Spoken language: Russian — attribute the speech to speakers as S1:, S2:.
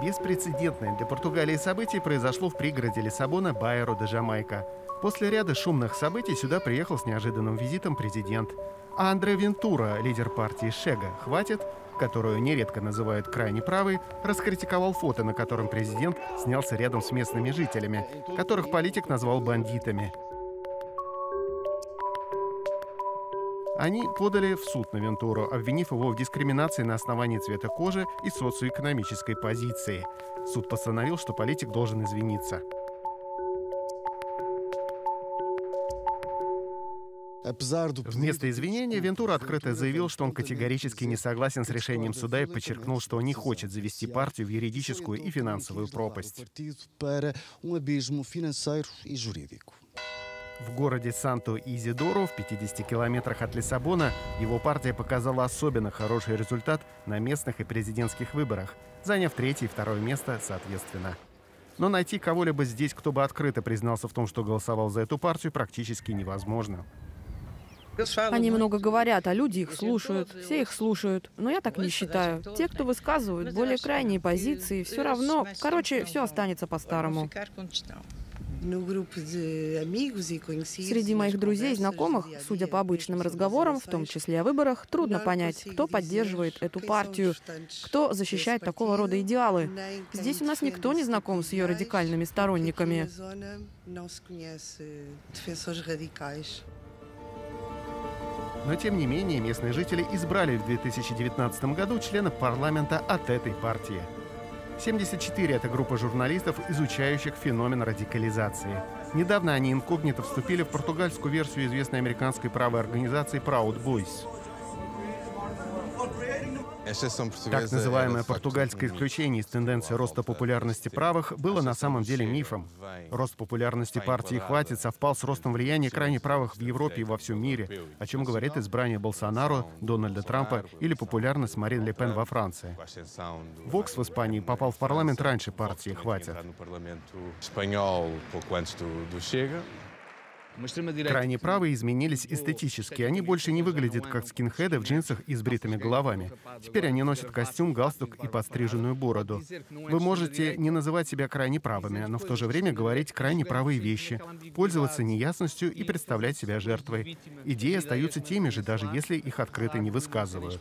S1: Беспрецедентное для Португалии событие произошло в пригороде Лиссабона Байеро де Жамайка. После ряда шумных событий сюда приехал с неожиданным визитом президент. А Андре Вентура, лидер партии Шега, «Хватит», которую нередко называют крайне правой, раскритиковал фото, на котором президент снялся рядом с местными жителями, которых политик назвал бандитами. Они подали в суд на Вентуру, обвинив его в дискриминации на основании цвета кожи и социоэкономической позиции. Суд постановил, что политик должен извиниться. Вместо извинения Вентура открыто заявил, что он категорически не согласен с решением суда и подчеркнул, что не хочет завести партию в юридическую и финансовую пропасть. В городе Санто-Изидоро, в 50 километрах от Лиссабона, его партия показала особенно хороший результат на местных и президентских выборах, заняв третье и второе место соответственно. Но найти кого-либо здесь, кто бы открыто признался в том, что голосовал за эту партию, практически невозможно.
S2: Они много говорят, а люди их слушают, все их слушают. Но я так не считаю. Те, кто высказывают более крайние позиции, все равно, короче, все останется по-старому. Среди моих друзей и знакомых, судя по обычным разговорам, в том числе о выборах, трудно понять, кто поддерживает эту партию, кто защищает такого рода идеалы. Здесь у нас никто не знаком с ее радикальными сторонниками.
S1: Но тем не менее местные жители избрали в 2019 году члена парламента от этой партии. 74 — это группа журналистов, изучающих феномен радикализации. Недавно они инкогнито вступили в португальскую версию известной американской правой организации Proud Boys — так называемое португальское исключение из тенденции роста популярности правых было на самом деле мифом. Рост популярности партии «Хватит» совпал с ростом влияния крайне правых в Европе и во всем мире, о чем говорит избрание Болсонару, Дональда Трампа или популярность Марин Ле Пен во Франции. Вокс в Испании попал в парламент раньше партии «Хватит». Крайне правые изменились эстетически. Они больше не выглядят как скинхеды в джинсах и с бритыми головами. Теперь они носят костюм, галстук и подстриженную бороду. Вы можете не называть себя крайне правыми, но в то же время говорить крайне правые вещи, пользоваться неясностью и представлять себя жертвой. Идеи остаются теми же, даже если их открыто не высказывают.